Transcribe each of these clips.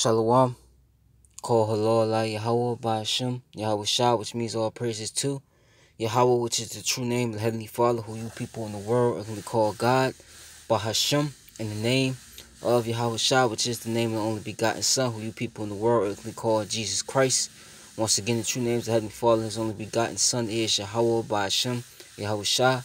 Shalom. Allah Yahweh by Hashem, Yahweh Shah, which means all praises to Yahweh, which is the true name of the Heavenly Father, who you people in the world are going to call God, by in the name of Yahweh Shah, which is the name of the only begotten Son, who you people in the world are going to call Jesus Christ. Once again, the true name of the Heavenly Father, his only begotten Son is Yahweh by Hashem, Yahweh Shah.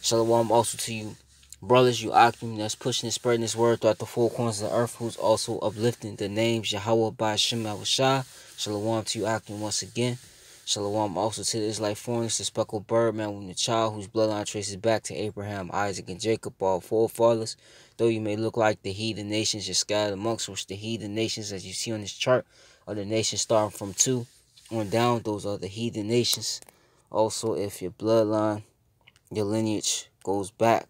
Shalom also to you brothers, you Akim, that's pushing and spreading this word throughout the four corners of the earth, who's also uplifting the names Yahweh by Shem Shah. Shalom to you Akim once again. Shalom also to the Israelite foreigners, the speckled bird man with the child whose bloodline traces back to Abraham, Isaac, and Jacob, all forefathers. Though you may look like the heathen nations, you're scattered amongst which the heathen nations, as you see on this chart, are the nations starting from two on down. Those are the heathen nations. Also, if your bloodline, your lineage goes back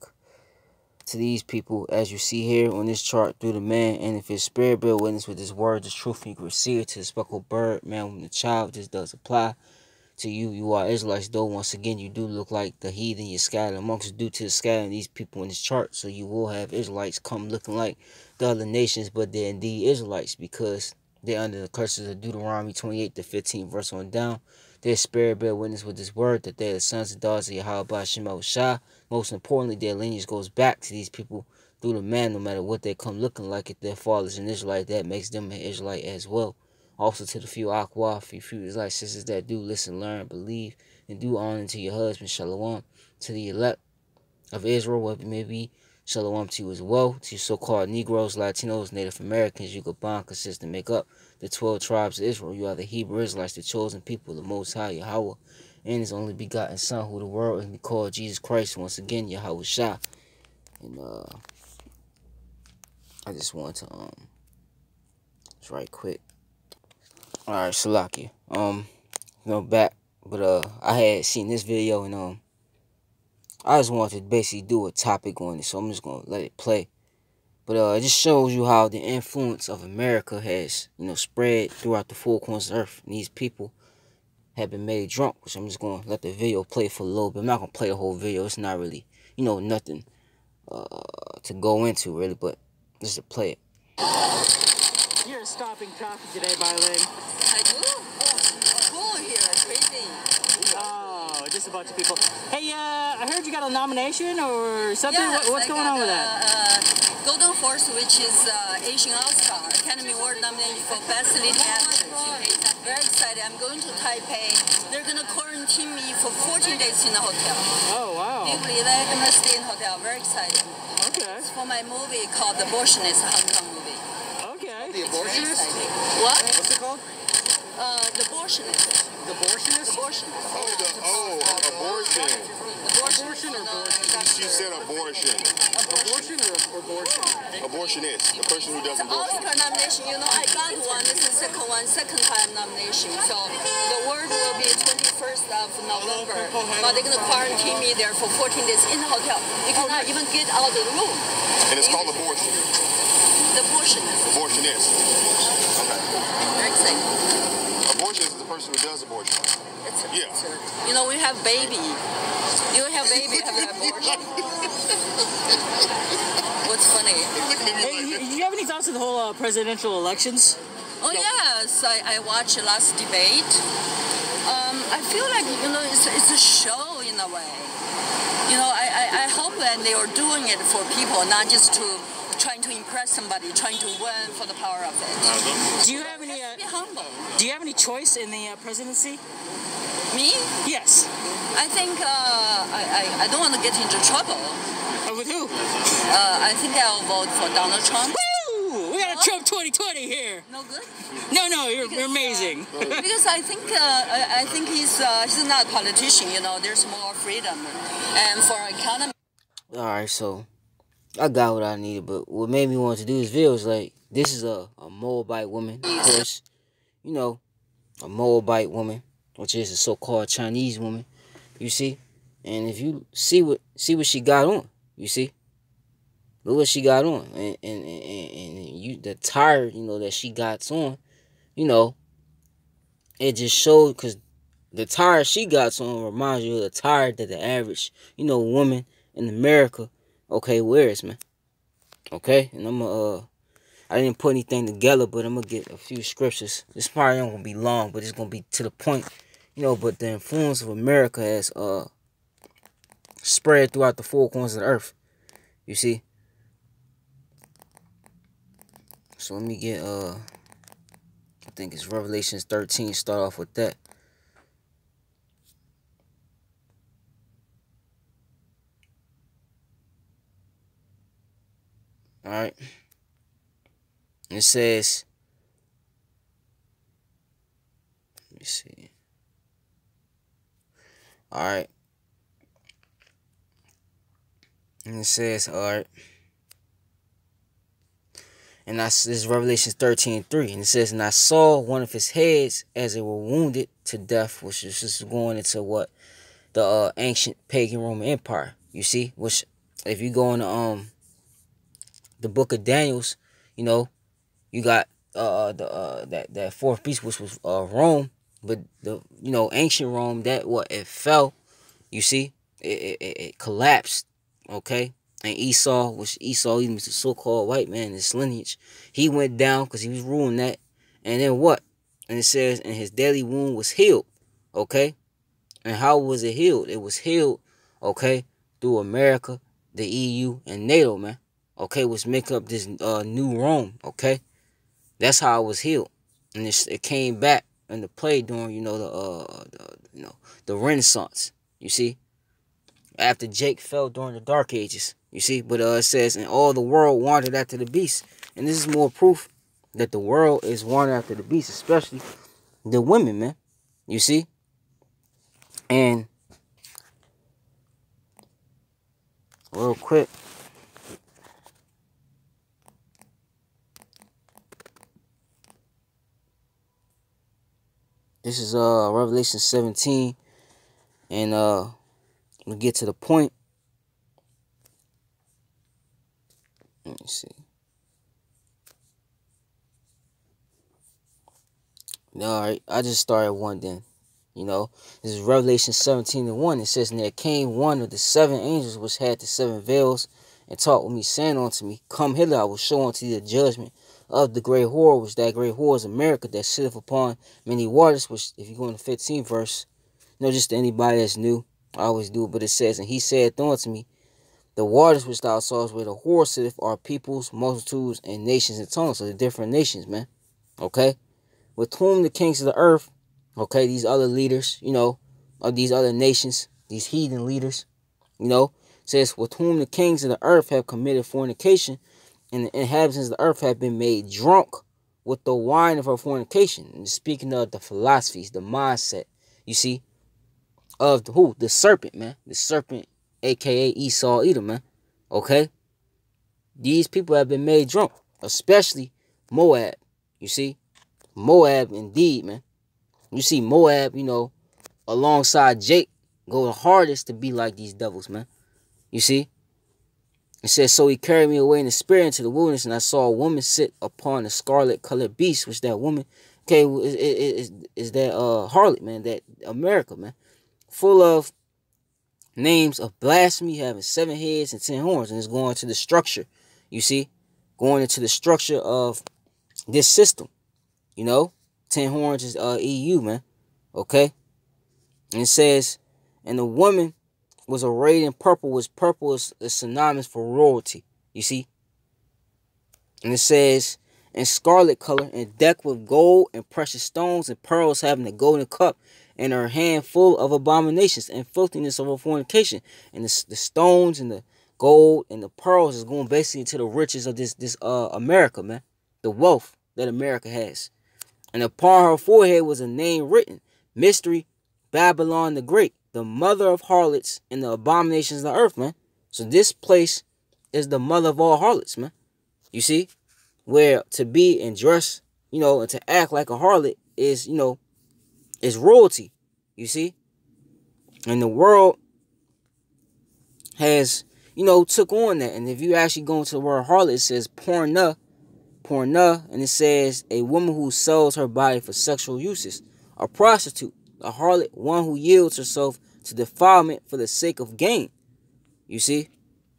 to these people, as you see here on this chart, through the man. And if his spirit bear witness with his word, the truth, and you can receive it to the speckled bird, man, when the child, this does apply to you. You are Israelites, though, once again, you do look like the heathen you're scattered amongst due to the scattering these people in this chart. So you will have Israelites come looking like the other nations, but they're indeed Israelites because they're under the curses of Deuteronomy 28 to 15 verse on down. Their spirit bear witness with this word that they are the sons and daughters of Yahweh Shema Shah. Most importantly, their lineage goes back to these people through the man, no matter what they come looking like. If their father's an Israelite, that makes them an Israelite as well. Also to the few Aqua, few few Israelite sisters that do listen, learn, believe, and do honor to your husband, Shalom. To the elect of Israel, whatever it may be, Shalom to you as well. To so-called Negroes, Latinos, Native Americans, you could bond, consist, and make up the 12 tribes of Israel. You are the Hebrew Israelites, the chosen people, the Most High, Yahweh, and His only begotten Son, who the world can called Jesus Christ. Once again, Yahweh Shah. And, uh, I just want to, um, just right quick. Alright, Salaki. Um, you know, back, but, uh, I had seen this video and, um, I just wanted to basically do a topic on it, so I'm just to let it play. But uh, it just shows you how the influence of America has, you know, spread throughout the four corners of Earth. And these people have been made drunk, which I'm just going to let the video play for a little bit. I'm not going to play the whole video. It's not really, you know, nothing uh, to go into, really, but just to play it. You're stopping traffic today, by the way. I do? Oh, cool here, crazy. Oh, just a bunch of people. Hey, uh, I heard you got a nomination or something. Yes, what, what's I going on with that? Uh, Golden Horse, which is uh, Asian Oscar Academy Award nominated for Best Leading Actress. Very excited. I'm going to Taipei. They're going to quarantine me for 14 days in the hotel. Oh, wow. Legally, they're going to stay in hotel. Very excited. Okay. It's for my movie called The Abortionist, Hong Kong movie. Okay. The Very abortionist? exciting. What? What's it called? Uh, the Abortionist. The abortionist? Abortionist. Oh, the, oh, abortion. Abortion or abortion? She said abortion. Abortion or abortion? Abortionist, the person who does The abortion. Oscar nomination, you know, I got one. This is second one, second time nomination. So the award will be 21st of November. But they're gonna quarantine me there for 14 days in the hotel. You cannot even get out of the room. And it's called abortion. The abortionist. Abortionist. Okay. Very exciting. Abortionist is the person who does abortion. It's a, Yeah. it's a- you know, we have baby. You have baby, have an abortion. What's funny? Hey, you, you have any thoughts on the whole uh, presidential elections? Oh yes, I, I watched last debate. Um, I feel like you know it's, it's a show in a way. You know, I, I, I hope that they are doing it for people, not just to trying to impress somebody, trying to win for the power of it. Do you have any? Be Uh, humble. do you have any choice in the uh, presidency? Me, Yes. I think uh, I, I, I don't want to get into trouble. Uh, with who? Uh, I think I'll vote for Donald Trump. Woo! We got a Trump 2020 here. No good. No, no, you're, you're amazing. because I think uh, I, I think he's uh, he's not a politician. You know, there's more freedom, and for economy. Alright, so I got what I needed, but what made me want to do this video is like this is a, a Moabite woman, of course. You know, a Moabite woman, which is a so called Chinese woman, you see? And if you see what see what she got on, you see? Look what she got on. And and, and, and you the tire, you know, that she got on, you know, it just showed because the tire she got on reminds you of the tire that the average, you know, woman in America, okay, wears, man. Okay? And I'm uh I didn't put anything together, but I'm gonna get a few scriptures. This probably ain't gonna be long, but it's gonna be to the point, you know. But the influence of America has uh spread throughout the four corners of the earth. You see. So let me get uh I think it's Revelations 13. Start off with that. All right. It says, let me see. All right. And it says, all right. And I, this is Revelation 13 3. And it says, And I saw one of his heads as it were wounded to death, which is just going into what? The uh, ancient pagan Roman Empire. You see? Which, if you go into um, the book of Daniels, you know, you got uh the uh that that fourth beast which was uh Rome, but the you know ancient Rome that what it fell, you see it it, it collapsed, okay. And Esau, which Esau, even the so-called white man, his lineage, he went down because he was ruling that. And then what? And it says, and his deadly wound was healed, okay. And how was it healed? It was healed, okay, through America, the EU, and NATO, man. Okay, which make up this uh, new Rome, okay. That's how I was healed, and it, it came back into play during you know the uh the, you know the Renaissance. You see, after Jake fell during the Dark Ages. You see, but uh, it says, and all the world wandered after the beast, and this is more proof that the world is wandering after the beast, especially the women, man. You see, and real quick. This is uh Revelation 17. And uh we'll get to the point. Let me see. Alright, I just started one then. You know, this is Revelation 17 and 1. It says, And there came one of the seven angels which had the seven veils, and talked with me, saying unto me, Come hither, I will show unto thee the judgment of the great whore, which that great whore is America that sitteth upon many waters, which if you go in the 15th verse, you know, just to anybody that's new, I always do, but it says, And he said unto me, The waters which thou sawest where the whore sitteth are peoples, multitudes, and nations and tongues. So the different nations, man. Okay? With whom the kings of the earth, okay, these other leaders, you know, of these other nations, these heathen leaders, you know, says, With whom the kings of the earth have committed fornication, and the inhabitants of the earth have been made drunk with the wine of her fornication. And speaking of the philosophies, the mindset, you see, of the, who? The serpent, man. The serpent, aka Esau Edom, man. Okay? These people have been made drunk, especially Moab. You see? Moab, indeed, man. You see Moab, you know, alongside Jake, go the hardest to be like these devils, man. You see? It says, So he carried me away in the spirit into the wilderness, and I saw a woman sit upon a scarlet colored beast, which that woman, okay, is, is, is that uh harlot, man, that America, man, full of names of blasphemy, having seven heads and ten horns, and it's going to the structure, you see, going into the structure of this system, you know, ten horns is uh EU, man, okay, and it says, and the woman was arrayed in purple, was purple is, is synonymous for royalty. You see? And it says, in scarlet color, and decked with gold and precious stones and pearls, having a golden cup in her hand full of abominations and filthiness of her fornication. And the, the stones and the gold and the pearls is going basically to the riches of this this uh America, man. The wealth that America has. And upon her forehead was a name written, Mystery, Babylon the Great the mother of harlots and the abominations of the earth, man. So this place is the mother of all harlots, man. You see? Where to be and dress, you know, and to act like a harlot is, you know, is royalty. You see? And the world has, you know, took on that. And if you actually go into the word harlot, it says porna, porna, and it says a woman who sells her body for sexual uses, a prostitute, a harlot, one who yields herself to defilement for the sake of gain. You see?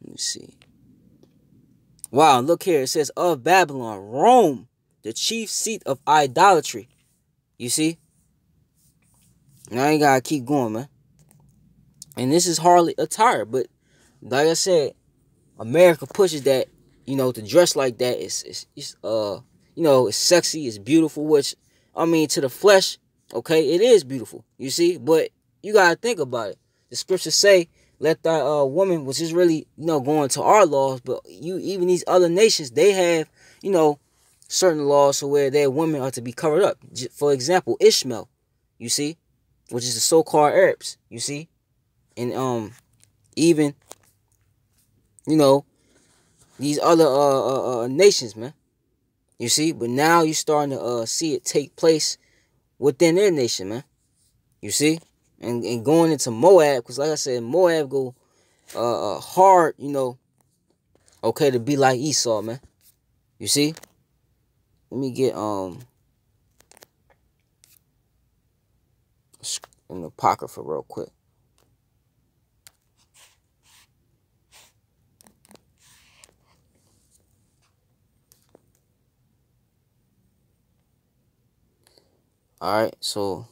Let me see. Wow, look here. It says of Babylon, Rome, the chief seat of idolatry. You see? Now you gotta keep going, man. And this is hardly attire, but like I said, America pushes that, you know, to dress like that is is, is uh you know, it's sexy, it's beautiful, which I mean to the flesh, okay, it is beautiful. You see? But you gotta think about it. The scriptures say let that uh woman, which is really you know going to our laws, but you even these other nations they have you know certain laws where their women are to be covered up. For example, Ishmael, you see, which is the so-called Arabs, you see, and um even you know these other uh, uh, uh nations, man. You see, but now you're starting to uh see it take place within their nation, man. You see and, and going into Moab, because like I said, Moab go uh, uh, hard, you know, okay, to be like Esau, man. You see? Let me get um an for real quick. All right, so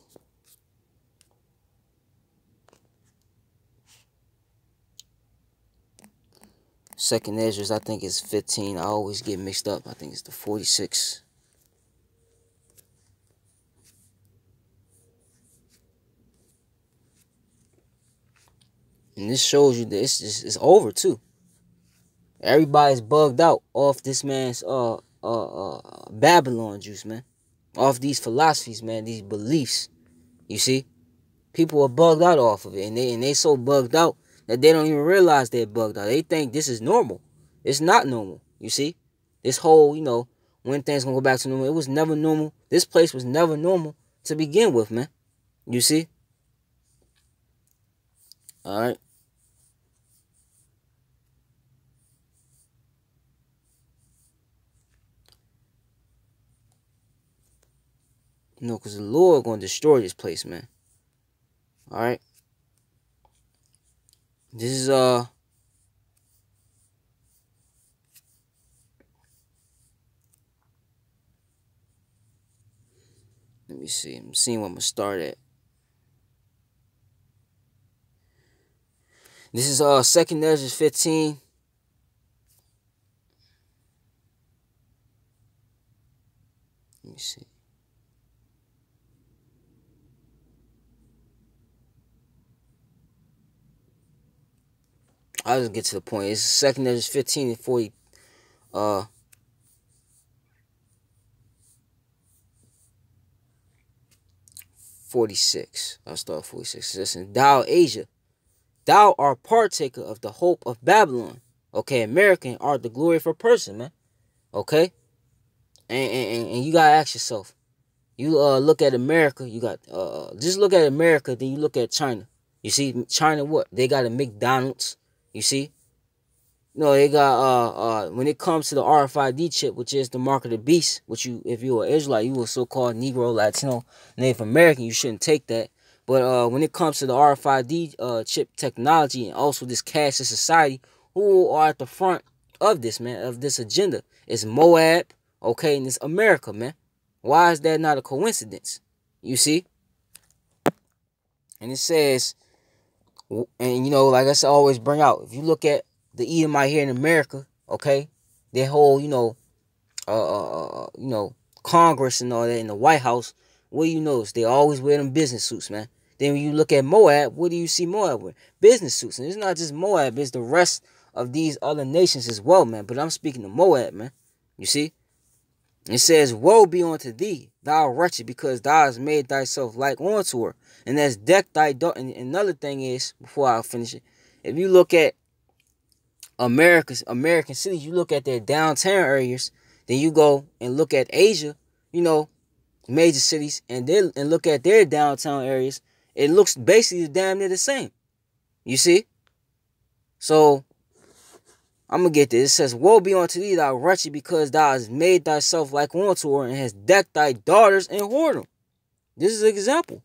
Second Esdras, I think it's 15. I always get mixed up. I think it's the 46. And this shows you that it's just it's over too. Everybody's bugged out off this man's uh uh uh Babylon juice, man. Off these philosophies, man, these beliefs. You see? People are bugged out off of it. And they and they so bugged out that they don't even realize they're bugged out. They think this is normal. It's not normal. You see? This whole, you know, when things gonna go back to normal, it was never normal. This place was never normal to begin with, man. You see? Alright. You know, because the Lord gonna destroy this place, man. Alright. This is uh Let me see. I'm seeing where I'm gonna start at. This is uh second Ezra 15. Let me see. I'll just get to the point. It's second Ezra 15 and 40. Uh, Forty-six. I'll start forty-six. Listen, thou Asia, thou art partaker of the hope of Babylon. Okay, American art the glory for person, man. Okay, and and, and you gotta ask yourself. You uh look at America. You got uh just look at America. Then you look at China. You see China what they got a McDonald's. You see? No, they got uh uh when it comes to the RFID chip, which is the mark of the beast, which you if you're an Israelite, you a so-called Negro, Latino, Native American, you shouldn't take that. But uh when it comes to the RFID uh chip technology and also this cashless society, who are at the front of this, man, of this agenda? It's Moab, okay, and it's America, man. Why is that not a coincidence? You see? And it says and you know, like I said, always bring out. If you look at the Edomite here in America, okay, their whole, you know, uh, uh, uh, uh, you know, Congress and all that in the White House, what do you notice? They always wear them business suits, man. Then when you look at Moab, what do you see Moab with? Business suits. And it's not just Moab, it's the rest of these other nations as well, man. But I'm speaking to Moab, man. You see? It says, Woe be unto thee, thou wretched, because thou hast made thyself like unto her, and that's decked thy daughter. And another thing is, before I finish it, if you look at America's American cities, you look at their downtown areas, then you go and look at Asia, you know, major cities, and then and look at their downtown areas, it looks basically damn near the same. You see? So I'm gonna get this. It says, Woe be unto thee, thou wretched, because thou hast made thyself like unto her, and hast decked thy daughters in whoredom. This is an example.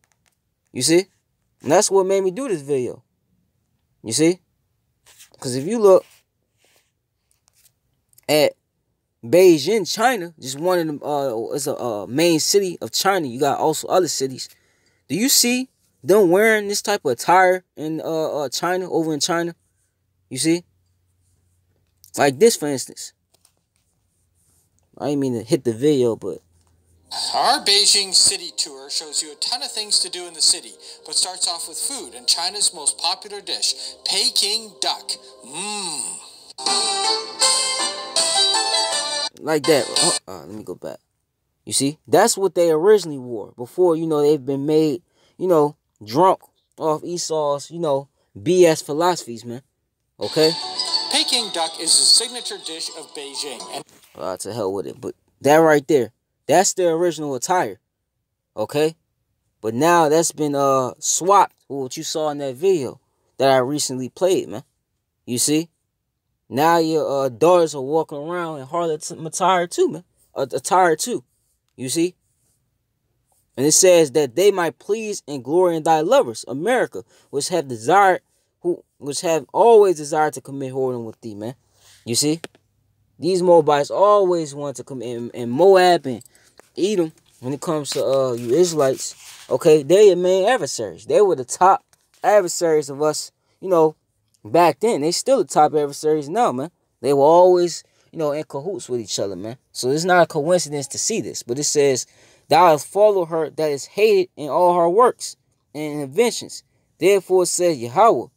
You see? And that's what made me do this video. You see? Because if you look, at Beijing, China, just one of them uh is a uh, main city of China. You got also other cities. Do you see them wearing this type of attire in uh, uh China over in China? You see? Like this for instance. I didn't mean to hit the video, but Our Beijing city tour shows you a ton of things to do in the city, but starts off with food and China's most popular dish, Peking duck. Mmm. like that. Uh, uh, let me go back. You see, that's what they originally wore before. You know, they've been made, you know, drunk off Esau's, you know, BS philosophies, man. Okay, Peking duck is the signature dish of Beijing, and uh, to hell with it. But that right there, that's their original attire. Okay, but now that's been uh swapped with what you saw in that video that I recently played, man. You see, now your uh, daughters are walking around in harlot attire too, man. Attire too. You see? And it says that they might please and glory in thy lovers, America, which have desired, who which have always desired to commit whoredom with thee, man. You see? These Moabites always want to come in, and Moab and Edom, when it comes to uh you Israelites, okay, they're your main adversaries. They were the top adversaries of us, you know, back then. They still the top adversaries now, man. They were always, you know, in cahoots with each other, man. So it's not a coincidence to see this, but it says, Thou hast followed her that is hated in all her works and inventions. Therefore says Yahweh.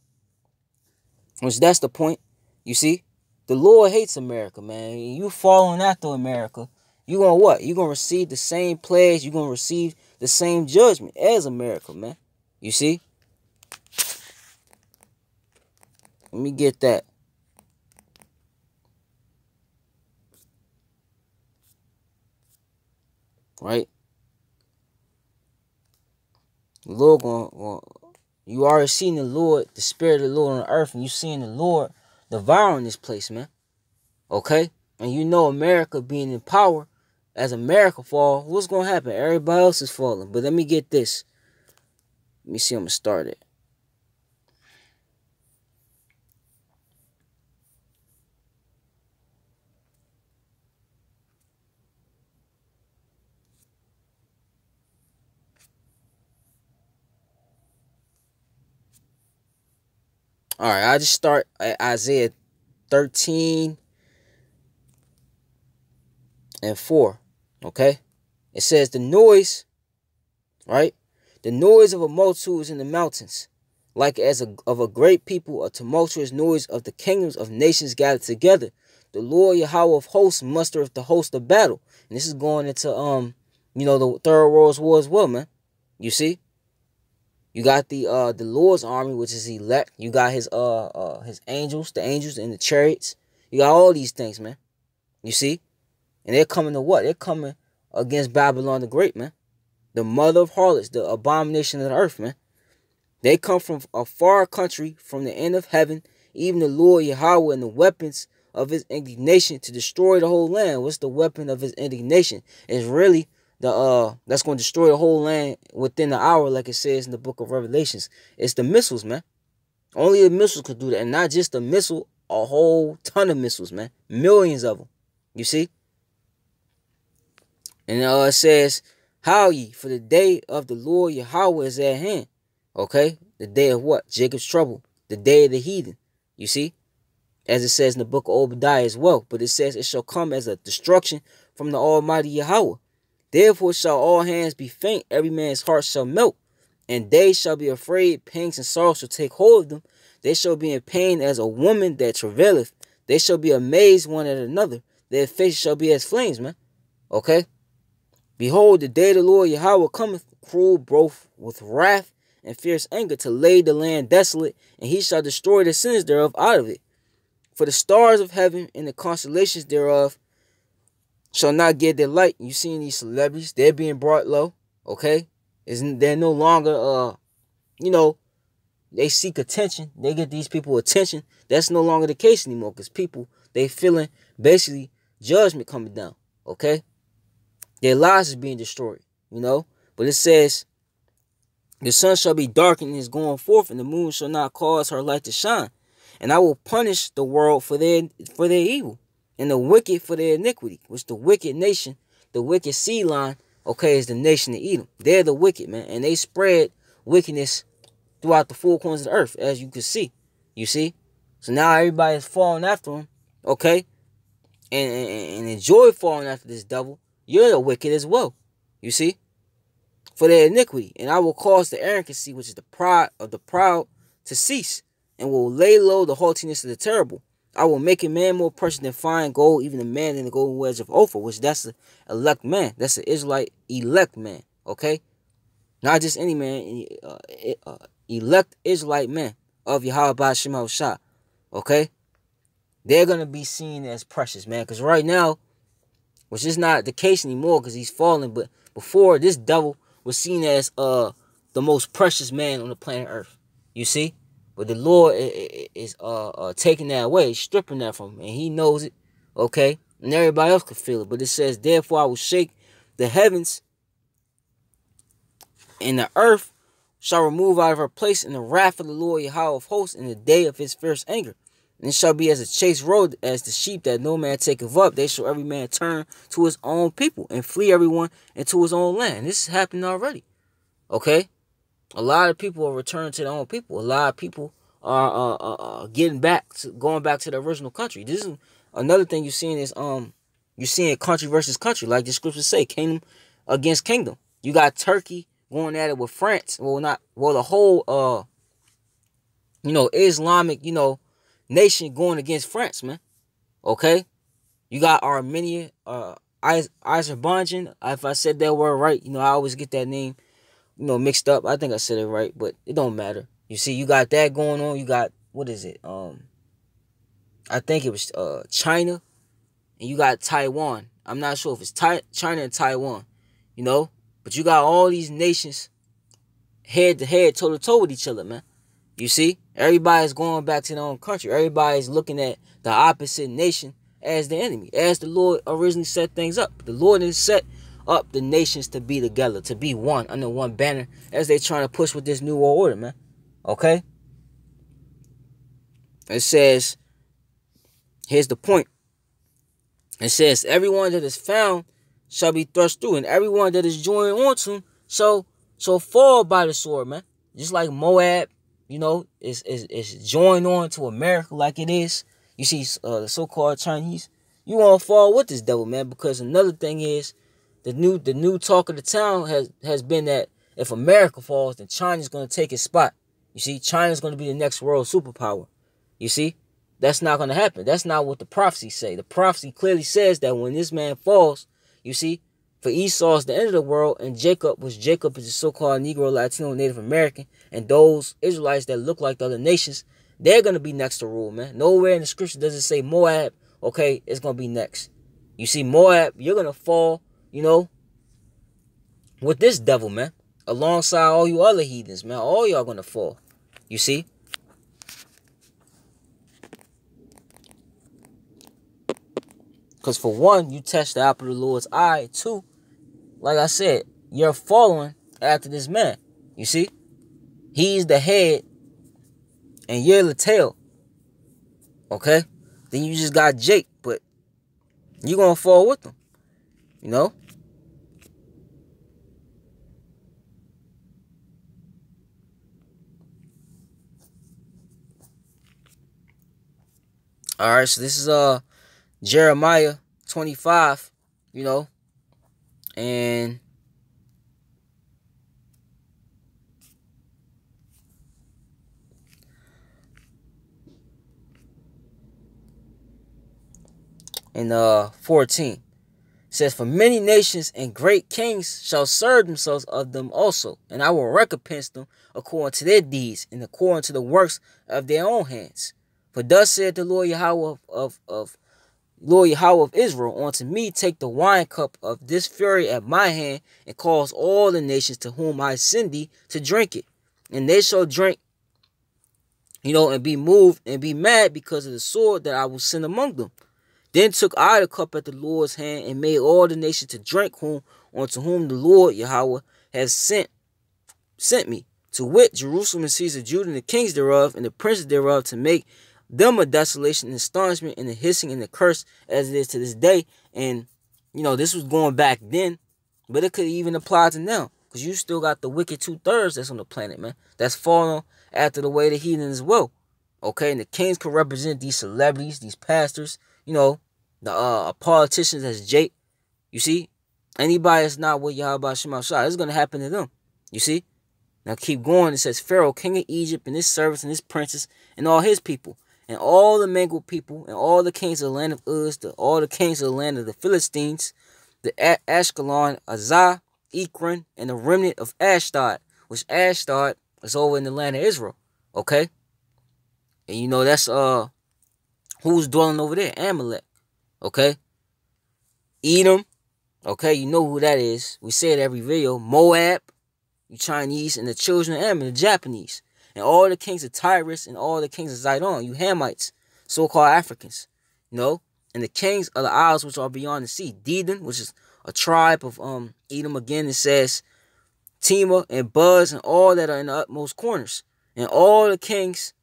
Which that's the point. You see? The Lord hates America, man. You following after America. You gonna what? You're gonna receive the same plagues. You're gonna receive the same judgment as America, man. You see? Let me get that. Right? Lord going, going you already seen the Lord, the Spirit of the Lord on the earth, and you seeing the Lord devouring this place, man. Okay? And you know America being in power, as America fall, what's gonna happen? Everybody else is falling. But let me get this. Let me see I'm gonna start it. All right, I just start at Isaiah 13 and 4. Okay? It says, The noise, right? The noise of a multitude is in the mountains, like as a, of a great people, a tumultuous noise of the kingdoms of nations gathered together. The Lord Yahweh of hosts mustereth the host of battle. And this is going into, um, you know, the Third World War as well, man. You see? You got the uh the Lord's army, which is elect. You got his uh uh his angels, the angels and the chariots. You got all these things, man. You see? And they're coming to what? They're coming against Babylon the Great, man. The mother of harlots, the abomination of the earth, man. They come from a far country, from the end of heaven, even the Lord Yahweh and the weapons of his indignation to destroy the whole land. What's the weapon of his indignation? It's really the uh that's going to destroy the whole land within the hour, like it says in the book of Revelations. It's the missiles, man. Only the missiles could do that, and not just a missile, a whole ton of missiles, man. Millions of them. You see? And uh, it says, How ye, for the day of the Lord Yahweh is at hand. Okay? The day of what? Jacob's trouble. The day of the heathen. You see? As it says in the book of Obadiah as well. But it says it shall come as a destruction from the Almighty Yahweh. Therefore shall all hands be faint, every man's heart shall melt, and they shall be afraid, pangs and sorrow shall take hold of them. They shall be in pain as a woman that travaileth. They shall be amazed one at another. Their faces shall be as flames, man. Okay? Behold, the day the Lord Yahweh cometh, cruel both with wrath and fierce anger, to lay the land desolate, and he shall destroy the sins thereof out of it. For the stars of heaven and the constellations thereof shall not get their light. You seeing these celebrities, they're being brought low, okay? Isn't they're no longer uh you know, they seek attention. They get these people attention. That's no longer the case anymore because people they feeling basically judgment coming down. Okay, their lives is being destroyed. You know, but it says the sun shall be darkened and is going forth, and the moon shall not cause her light to shine. And I will punish the world for their for their evil. and the wicked for their iniquity, which the wicked nation, the wicked seed line, okay, is the nation of Edom. They're the wicked, man. And they spread wickedness throughout the four corners of the earth, as you can see. You see? So now everybody is falling after him, okay? And, and, and enjoy falling after this devil. You're wicked as well. You see? For their iniquity. And I will cause the arrogancy, which is the pride of the proud, to cease, and will lay low the haughtiness of the terrible. I will make a man more precious than fine gold, even a man in the golden wedge of Ophir, which that's the elect man. That's the Israelite elect man, okay? Not just any man, uh, uh, elect Israelite man of Yahweh Shema Shah, okay? They're going to be seen as precious, man, because right now, which is not the case anymore because he's fallen, but before, this devil was seen as uh the most precious man on the planet Earth. You see? But the Lord is uh, uh, taking that away, stripping that from him, and he knows it, okay? And everybody else can feel it. But it says, Therefore I will shake the heavens and the earth shall remove out of her place in the wrath of the Lord Yahweh of hosts in the day of his fierce anger. And it shall be as a chase road, as the sheep that no man taketh up. They shall every man turn to his own people and flee everyone into his own land. This is happening already. Okay? A lot of people are returning to their own people. A lot of people are uh, uh, uh, getting back, to, going back to the original country. This is another thing you're seeing is um you're seeing country versus country, like the scriptures say, kingdom against kingdom. You got Turkey going at it with France. Well, not well the whole uh you know Islamic you know nation going against France, man. Okay, you got Armenia, uh, Azerbaijan. If I said that word right, you know I always get that name you know, mixed up. I think I said it right, but it don't matter. You see, you got that going on. You got what is it? Um, I think it was uh China, and you got Taiwan. I'm not sure if it's Thai, China and Taiwan, you know, but you got all these nations head to head, toe to toe with each other, man. You see, everybody's going back to their own country. Everybody's looking at the opposite nation as the enemy, as the Lord originally set things up. The Lord has set up the nations to be together, to be one under one banner as they trying to push with this new world order, man. Okay? It says, here's the point. It says, everyone that is found shall be thrust through, and everyone that is joined onto shall, shall fall by the sword, man. Just like Moab, you know, is, is, is joined on to America like it is. You see uh, the so-called Chinese. You want to fall with this devil, man, because another thing is, the new the new talk of the town has has been that if America falls, then China's going to take its spot. You see, China's going to be the next world superpower. You see, that's not going to happen. That's not what the prophecy say. The prophecy clearly says that when this man falls, you see, for Esau is the end of the world, and Jacob was Jacob is the so-called Negro, Latino, Native American, and those Israelites that look like the other nations, they're going to be next to rule, man. Nowhere in the scripture does it say Moab, okay, it's going to be next. You see, Moab, you're going to fall you know, with this devil, man. Alongside all you other heathens, man. All y'all gonna fall. You see? Because for one, you touch the apple of the Lord's eye. Two, like I said, you're following after this man. You see? He's the head and you're the tail. Okay? Then you just got Jake, but you're going to fall with him. You know? All right, so this is uh Jeremiah 25, you know, and in uh 14 says for many nations and great kings shall serve themselves of them also and i will recompense them according to their deeds and according to the works of their own hands for thus said the Lord Yahweh of, of, of Lord Yahweh of Israel, unto me take the wine cup of this fury at my hand, and cause all the nations to whom I send thee to drink it. And they shall drink, you know, and be moved and be mad because of the sword that I will send among them. Then took I the cup at the Lord's hand, and made all the nations to drink whom unto whom the Lord Yahweh has sent sent me. To wit, Jerusalem and of Judah and the kings thereof, and the princes thereof, to make them a desolation and astonishment and the hissing and the curse as it is to this day. And you know, this was going back then, but it could even apply to now. Because you still got the wicked two thirds that's on the planet, man. That's falling after the way the heathen as well. Okay, and the kings could represent these celebrities, these pastors, you know, the uh politicians as Jake. You see? Anybody that's not with Yahweh Shema Shah, it's gonna happen to them. You see? Now keep going. It says Pharaoh, king of Egypt, and his servants and his princes, and all his people, and all the mangled people, and all the kings of the land of Uz, the, all the kings of the land of the Philistines, the A- Ashkelon, Azzah, Ekron, and the remnant of Ashdod, which Ashdod is over in the land of Israel. Okay? And you know that's uh who's dwelling over there? Amalek. Okay? Edom. Okay, you know who that is. We say it every video. Moab, you Chinese, and the children of Ammon, the Japanese. And all the kings of Tyrus and all the kings of Zidon, you Hamites, so-called Africans. You know? And the kings of the isles which are beyond the sea. Dedan, which is a tribe of um Edom again, it says Tema and Buz and all that are in the utmost corners. And all the kings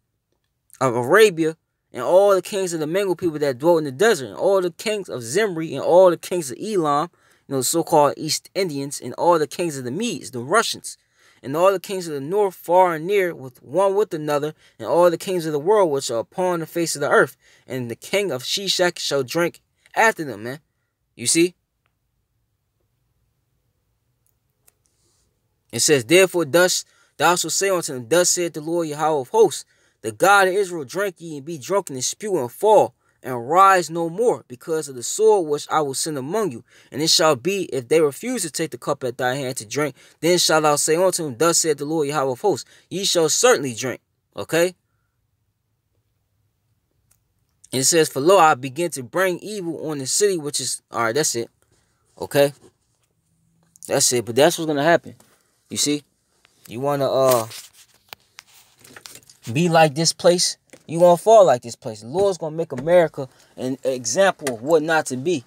of Arabia and all the kings of the Mingle people that dwelt in the desert, and all the kings of Zimri, and all the kings of Elam, you know, the so-called East Indians, and all the kings of the Medes, the Russians, and all the kings of the north, far and near, with one with another, and all the kings of the world which are upon the face of the earth, and the king of Sheshach shall drink after them, man. You see? It says, Therefore, thus thou shalt say unto them, Thus saith the Lord Yahweh of hosts, the God of Israel drank ye and be drunken and spew and fall and rise no more because of the sword which I will send among you. And it shall be if they refuse to take the cup at thy hand to drink, then shalt thou say unto them, Thus said the Lord Yahweh of hosts, ye shall certainly drink. Okay? And it says, For lo, I begin to bring evil on the city, which is all right, that's it. Okay? That's it. But that's what's gonna happen. You see? You wanna uh be like this place, you gonna fall like this place. The Lord's gonna make America an example of what not to be.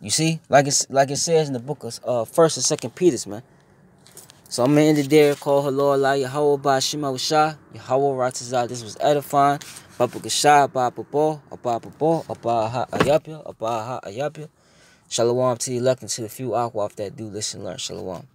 You see, like it's like it says in the book of uh, First and Second Peter's, man. So I'm gonna end it there. Call hello Allah Yahweh by Shema Shah Yahweh Ratazah. This was edifying. Baba Gashah, Baba Bo, Abba Bo, Ha Ayapia, Ha Ayapia. Shalom to the elect and to the few aqua that do listen, learn. Shalom.